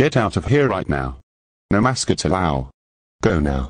Get out of here right now. No mascots allow. Go now.